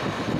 you